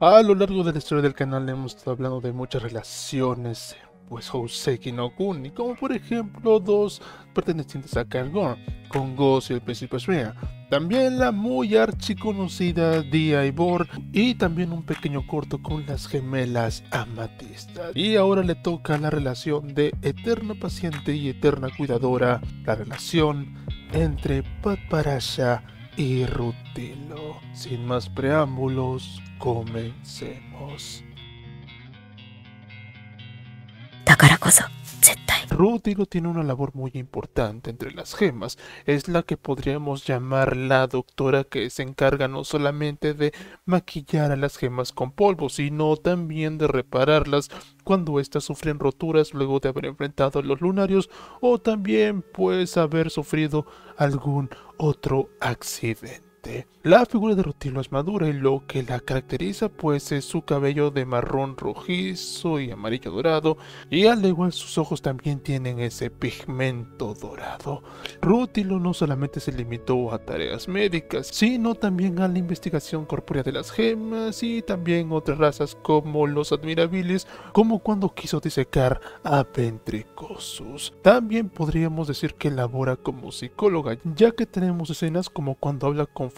A lo largo de la historia del canal hemos estado hablando de muchas relaciones, pues Houseki no Kuni, como por ejemplo dos pertenecientes a Kalgon, con Ghost y el príncipe Shrea. También la muy archiconocida Dia y Bor y también un pequeño corto con las gemelas Amatista. Y ahora le toca la relación de eterna paciente y eterna cuidadora, la relación entre Patparasha y Rutilo. Sin más preámbulos, comencemos. Rutilo tiene una labor muy importante entre las gemas. Es la que podríamos llamar la doctora que se encarga no solamente de maquillar a las gemas con polvo, sino también de repararlas cuando éstas sufren roturas luego de haber enfrentado a los lunarios o también pues haber sufrido algún otro accidente. La figura de Rutilo es madura y lo que la caracteriza pues es su cabello de marrón rojizo y amarillo dorado y al igual sus ojos también tienen ese pigmento dorado. Rutilo no solamente se limitó a tareas médicas, sino también a la investigación corpórea de las gemas y también otras razas como los admirabiles, como cuando quiso disecar a Ventricosus. También podríamos decir que labora como psicóloga, ya que tenemos escenas como cuando habla con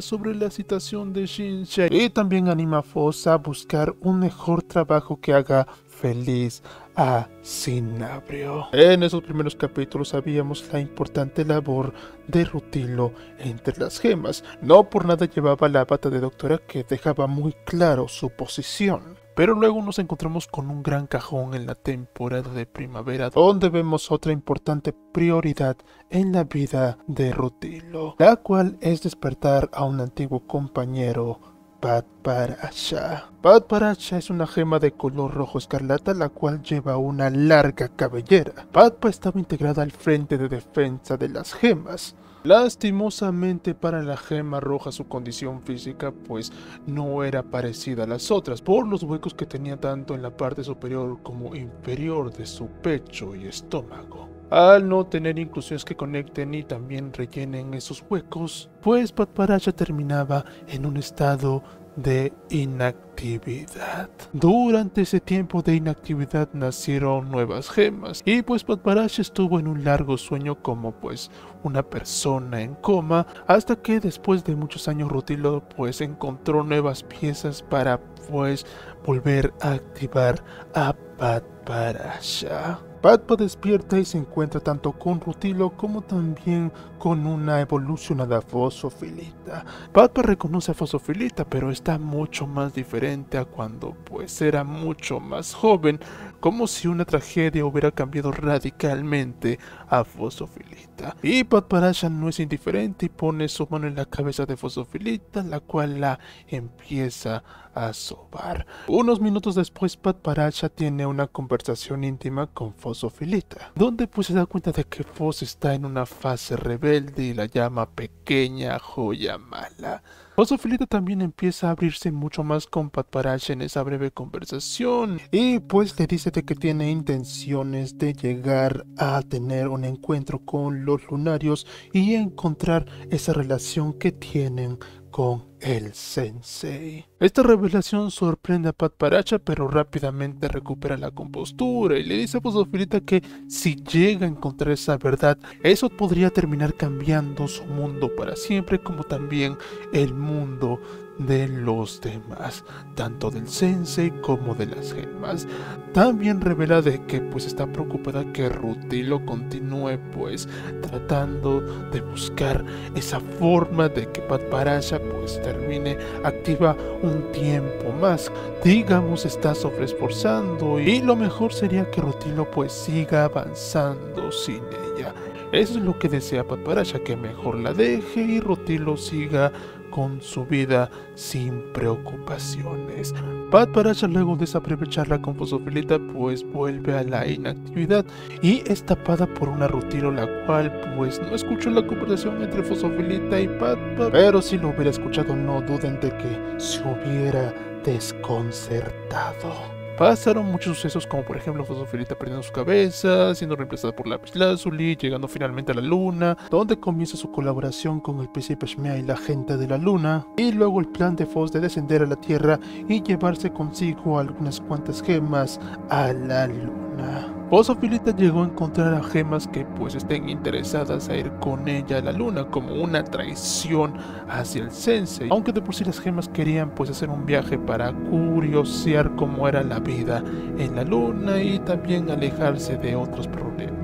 Sobre la citación de Shinsei y también anima a Fos a buscar un mejor trabajo que haga feliz a Sinabrio. En esos primeros capítulos sabíamos la importante labor de Rutilo entre las gemas. No por nada llevaba la bata de doctora que dejaba muy claro su posición. Pero luego nos encontramos con un gran cajón en la temporada de primavera, donde vemos otra importante prioridad en la vida de Rutilo, la cual es despertar a un antiguo compañero Pat Parasha. Pat es una gema de color rojo escarlata la cual lleva una larga cabellera. Patpa estaba integrada al frente de defensa de las gemas. Lastimosamente para la gema roja su condición física pues no era parecida a las otras por los huecos que tenía tanto en la parte superior como inferior de su pecho y estómago. Al no tener inclusiones que conecten y también rellenen esos huecos, pues Patparasha terminaba en un estado de inactividad. Durante ese tiempo de inactividad nacieron nuevas gemas y pues Patparasha estuvo en un largo sueño como pues una persona en coma hasta que después de muchos años Rutilo pues encontró nuevas piezas para pues volver a activar a Patparasha. Patpa despierta y se encuentra tanto con Rutilo como también con una evolucionada Fosofilita. Patpa reconoce a Fosofilita, pero está mucho más diferente a cuando pues era mucho más joven, como si una tragedia hubiera cambiado radicalmente a Fosofilita. Y Patparasha no es indiferente y pone su mano en la cabeza de Fosofilita, la cual la empieza a sobar. Unos minutos después, Patparasha tiene una conversación íntima con Fosofilita, donde pues se da cuenta de que Fos está en una fase rebelde y la llama pequeña joya mala. Fosofilita también empieza a abrirse mucho más con Patparasha en esa breve conversación y pues le dice de que tiene intenciones de llegar a tener un encuentro con los lunarios y encontrar esa relación que tienen con el sensei. Esta revelación sorprende a Pat Paracha, pero rápidamente recupera la compostura y le dice a Fosofilita que si llega a encontrar esa verdad, eso podría terminar cambiando su mundo para siempre, como también el mundo de los demás, tanto del sensei como de las gemas. También revela de que pues está preocupada que Rutilo continúe pues tratando de buscar esa forma de que Pat Parasha pues termine activa un tiempo más. Digamos está sobreesforzando y lo mejor sería que Rutilo pues siga avanzando sin ella. Eso es lo que desea Pat Parasha, que mejor la deje y Rutilo siga con su vida sin preocupaciones. Pat Parasha luego de desaprovecharla con Fosofilita pues vuelve a la inactividad y es tapada por una Rutilo la cual pues no escuchó la conversación entre Fosofilita y Pat, pero si lo hubiera escuchado no duden de que se hubiera desconcertado. Pasaron muchos sucesos como por ejemplo Fosofilita perdiendo su cabeza, siendo reemplazada por Lapis Lazuli, llegando finalmente a la luna, donde comienza su colaboración con el príncipe Shmea y la gente de la luna, y luego el plan de Fos de descender a la Tierra y llevarse consigo algunas cuantas gemas a la luna. Fosofilita llegó a encontrar a gemas que pues estén interesadas a ir con ella a la luna como una traición hacia el sensei, aunque de por sí las gemas querían pues hacer un viaje para curiosear cómo era la vida en la luna y también alejarse de otros problemas.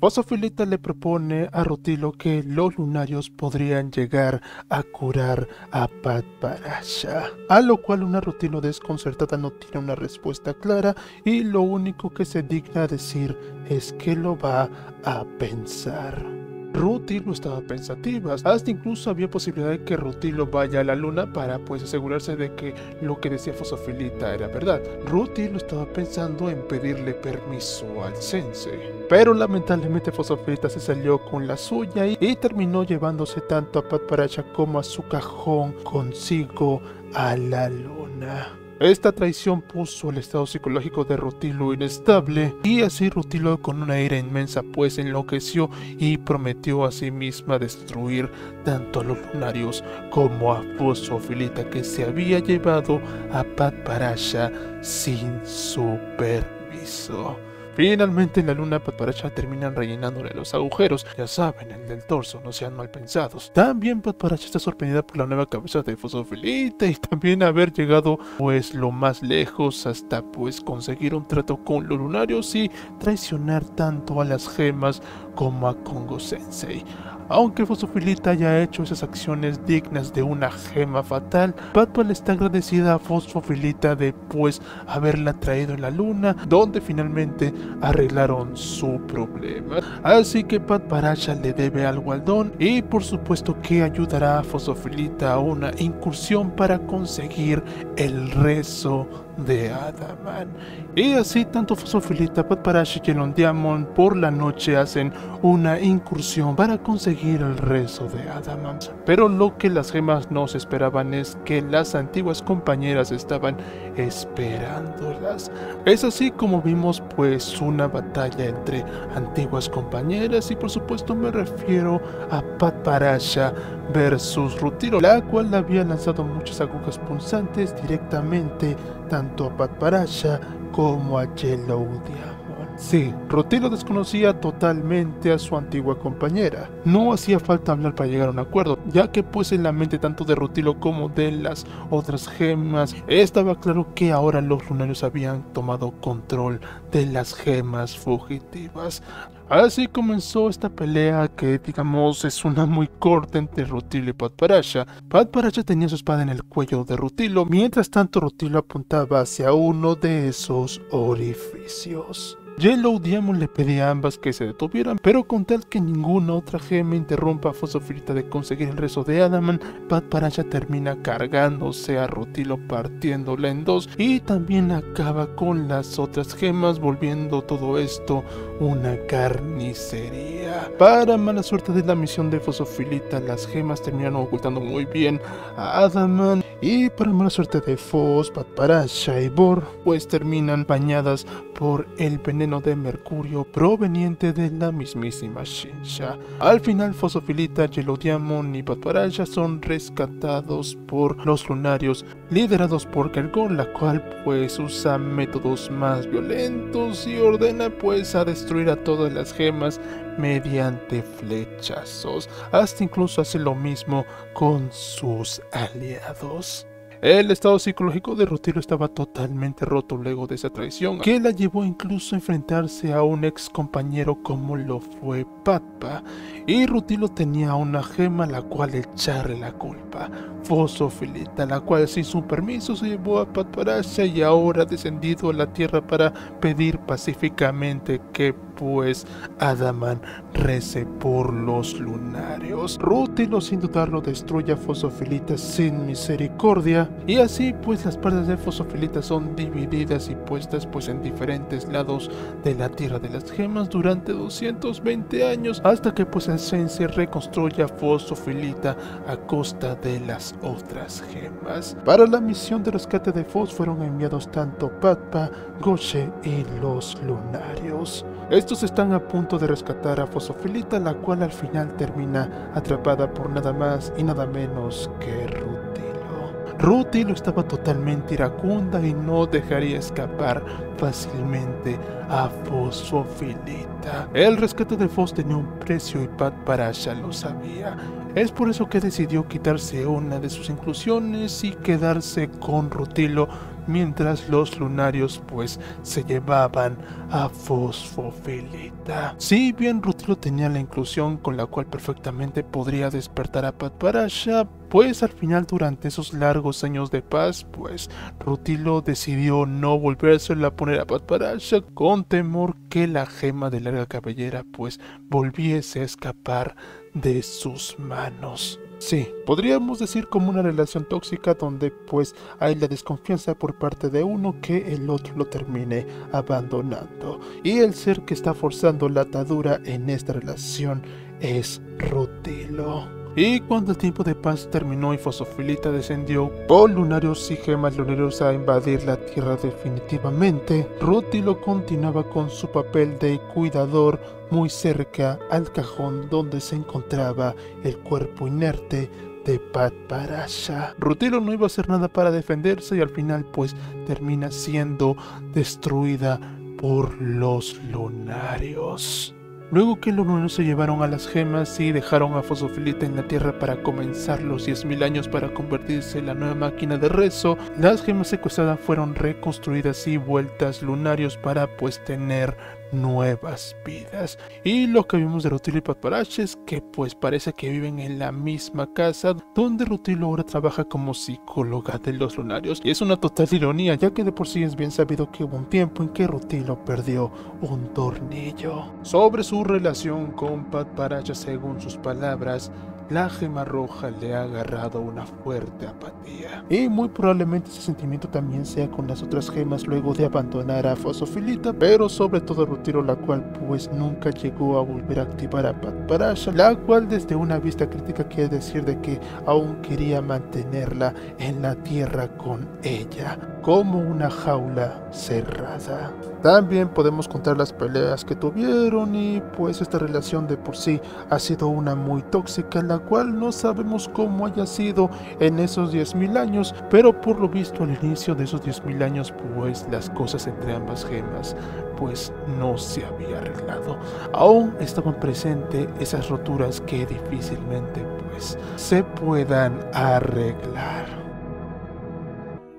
Fosofilita le propone a Rutilo que los lunarios podrían llegar a curar a Pat Parasha, a lo cual una Rutilo desconcertada no tiene una respuesta clara y lo único que se digna de decir es que lo va a pensar. Rutilo estaba pensativa, hasta incluso había posibilidad de que Rutilo vaya a la luna para pues asegurarse de que lo que decía Fosofilita era verdad. Rutilo estaba pensando en pedirle permiso al sensei. Pero lamentablemente Fosofilita se salió con la suya y, y terminó llevándose tanto a Pat Paracha como a su cajón consigo a la luna. Esta traición puso el estado psicológico de Rutilo inestable y así Rutilo con una ira inmensa pues enloqueció y prometió a sí misma destruir tanto a los lunarios como a Fosofilita que se había llevado a Pat Parasha sin su permiso. Finalmente en la luna Patparacha terminan rellenándole los agujeros, ya saben, el del torso, no sean mal pensados. También Patparacha está sorprendida por la nueva cabeza de Fosofilita y también haber llegado pues lo más lejos hasta pues conseguir un trato con los lunarios y traicionar tanto a las gemas como a Kongo Sensei. Aunque Fosofilita haya hecho esas acciones dignas de una gema fatal, Patpal está agradecida a Fosfofilita de pues haberla traído en la luna, donde finalmente arreglaron su problema. Así que Pat Paracha le debe algo al don y por supuesto que ayudará a Fosofilita a una incursión para conseguir el rezo de Adaman. Y así tanto Fosofilita, Pat Paracha y Elon Diamond por la noche hacen una incursión para conseguir el rezo de Adaman. Pero lo que las gemas no se esperaban es que las antiguas compañeras estaban esperándolas. Es así como vimos pues una batalla entre antiguas compañeras y por supuesto me refiero a Pat Paracha versus Rutiro, la cual había lanzado muchas agujas punzantes directamente tanto a Pat Paracha como a Yellow Diamond. Sí, Rutilo desconocía totalmente a su antigua compañera. No hacía falta hablar para llegar a un acuerdo, ya que pues en la mente tanto de Rutilo como de las otras gemas estaba claro que ahora los lunarios habían tomado control de las gemas fugitivas. Así comenzó esta pelea que digamos es una muy corta entre Rutilo y Pat Paracha. Pat Paracha tenía su espada en el cuello de Rutilo, mientras tanto Rutilo apuntaba hacia uno de esos orificios. Yellow Diamond le pedía a ambas que se detuvieran, pero con tal que ninguna otra gema interrumpa a Fosofilita de conseguir el rezo de Adaman, Pat Paracha termina cargándose a Rutilo partiéndola en dos y también acaba con las otras gemas volviendo todo esto una carnicería. Para mala suerte de la misión de Fosofilita, las gemas terminan ocultando muy bien a Adaman y para mala suerte de Fos, Pat Paracha y Bor, pues terminan bañadas por el veneno de mercurio proveniente de la mismísima Shinsha. Al final, Fosofilita, Yellow Diamond y Patparaya son rescatados por los lunarios, liderados por Kergon, la cual pues usa métodos más violentos y ordena pues a destruir a todas las gemas mediante flechazos. Hasta incluso hace lo mismo con sus aliados. El estado psicológico de Rutilo estaba totalmente roto luego de esa traición, que la llevó incluso a enfrentarse a un ex compañero como lo fue Patpa, y Rutilo tenía una gema a la cual echarle la culpa, Fosofilita, la cual sin su permiso se llevó a Patparacha y ahora ha descendido a la tierra para pedir pacíficamente que pues Adaman rece por los lunarios. Rútilo sin dudarlo destruye a Fosofilita sin misericordia y así pues las partes de Fosofilita son divididas y puestas pues en diferentes lados de la Tierra de las Gemas durante 220 años hasta que pues se reconstruye a Fosofilita a costa de las otras gemas. Para la misión de rescate de Fos fueron enviados tanto Patpa, Goshe y los lunarios. Estos están a punto de rescatar a Fosofilita, la cual al final termina atrapada por nada más y nada menos que Rutilo. Rutilo estaba totalmente iracunda y no dejaría escapar fácilmente a Fosofilita. El rescate de Fos tenía un precio y Pat Parasha lo sabía. Es por eso que decidió quitarse una de sus inclusiones y quedarse con Rutilo mientras los lunarios pues se llevaban a Fosfofilita. Si bien Rutilo tenía la inclusión con la cual perfectamente podría despertar a Patparasha, pues al final durante esos largos años de paz, pues Rutilo decidió no volverse a poner a Patparasha con temor que la gema de larga cabellera pues volviese a escapar de sus manos. Sí, podríamos decir como una relación tóxica donde pues hay la desconfianza por parte de uno que el otro lo termine abandonando. Y el ser que está forzando la atadura en esta relación es Rutilo. Y cuando el tiempo de paz terminó y Fosofilita descendió por lunarios y gemas lunarios a invadir la Tierra definitivamente, Rutilo continuaba con su papel de cuidador muy cerca al cajón donde se encontraba el cuerpo inerte de Pat Parasha. Rutilo no iba a hacer nada para defenderse y al final pues termina siendo destruida por los lunarios. Luego que los humanos se llevaron a las gemas y dejaron a Fosofilita en la tierra para comenzar los 10.000 años para convertirse en la nueva máquina de rezo, las gemas secuestradas fueron reconstruidas y vueltas lunarios para pues tener nuevas vidas. Y lo que vimos de Rutilo y Patparash es que pues parece que viven en la misma casa donde Rutilo ahora trabaja como psicóloga de los lunarios. Y es una total ironía ya que de por sí es bien sabido que hubo un tiempo en que Rutilo perdió un tornillo. Sobre su relación con Patparash según sus palabras, la gema roja le ha agarrado una fuerte apatía. Y muy probablemente ese sentimiento también sea con las otras gemas luego de abandonar a Fosofilita, pero sobre todo Rutiro la cual pues nunca llegó a volver a activar a Patparasha, la cual desde una vista crítica quiere decir de que aún quería mantenerla en la tierra con ella, como una jaula cerrada. También podemos contar las peleas que tuvieron y pues esta relación de por sí ha sido una muy tóxica, la cual no sabemos cómo haya sido en esos 10.000 años, pero por lo visto al inicio de esos 10.000 años pues las cosas entre ambas gemas pues no se había arreglado. Aún estaban presentes esas roturas que difícilmente pues se puedan arreglar.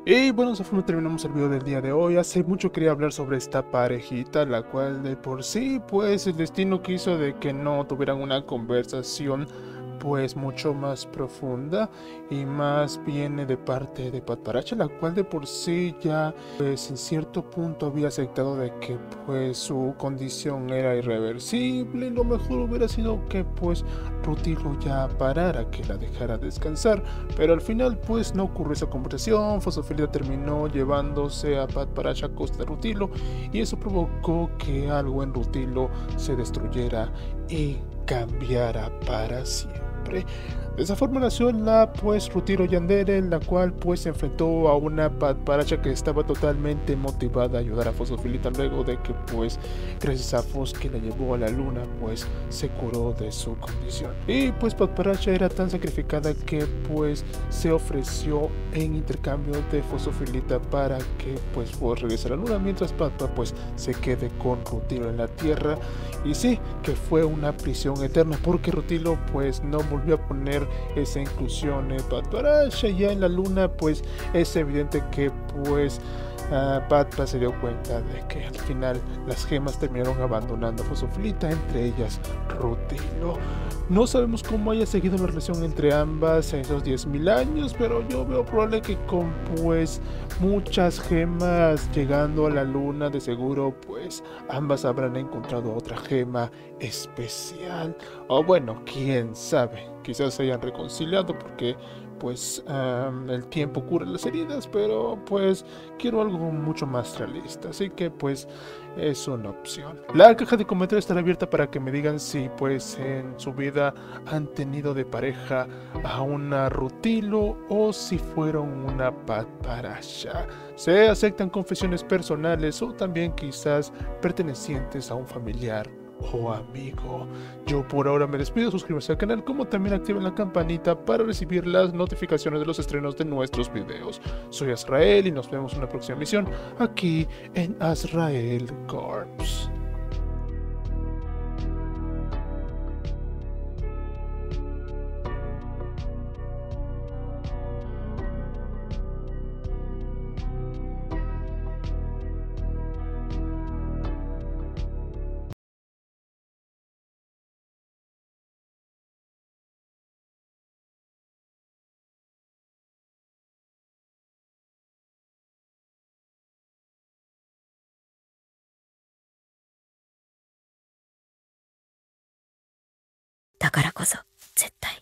Y bueno, esa fue terminamos el video del día de hoy. Hace mucho quería hablar sobre esta parejita, la cual de por sí, pues el destino quiso de que no tuvieran una conversación pues mucho más profunda y más viene de parte de Pat Paracha, la cual de por sí ya pues en cierto punto había aceptado de que pues su condición era irreversible y lo mejor hubiera sido que pues Rutilo ya parara, que la dejara descansar, pero al final pues no ocurrió esa conversación, Fosofilia terminó llevándose a Pat Paracha a costa de Rutilo y eso provocó que algo en Rutilo se destruyera y cambiara para siempre. sempre. De esa forma nació la pues Rutiro Yandere, la cual pues se enfrentó a una Paracha que estaba totalmente motivada a ayudar a Fosofilita luego de que pues gracias a Fos que la llevó a la luna pues se curó de su condición. Y pues Paracha era tan sacrificada que pues se ofreció en intercambio de Fosofilita para que pues Fos regrese a la luna mientras Patpa pues se quede con Rutilo en la tierra y sí que fue una prisión eterna porque Rutilo pues no volvió a poner esa inclusión Patparasha ya en la luna pues es evidente que pues uh, se dio cuenta de que al final las gemas terminaron abandonando a Fosoflita, entre ellas Rutilo. No sabemos cómo haya seguido la relación entre ambas en esos 10.000 años, pero yo veo probable que con pues muchas gemas llegando a la luna, de seguro pues ambas habrán encontrado otra gema especial. O bueno, quién sabe, quizás se hayan reconciliado porque pues el tiempo cura las heridas, pero pues quiero algo mucho más realista, así que pues es una opción. La caja de comentarios estará abierta para que me digan si pues en su vida han tenido de pareja a una Rutilo o si fueron una Patparasha. Se aceptan confesiones personales o también quizás pertenecientes a un familiar oh amigo. Yo por ahora me despido, suscríbase al canal como también activen la campanita para recibir las notificaciones de los estrenos de nuestros videos. Soy Azrael y nos vemos en una próxima misión aquí en Azrael Corps. からこそ絶対。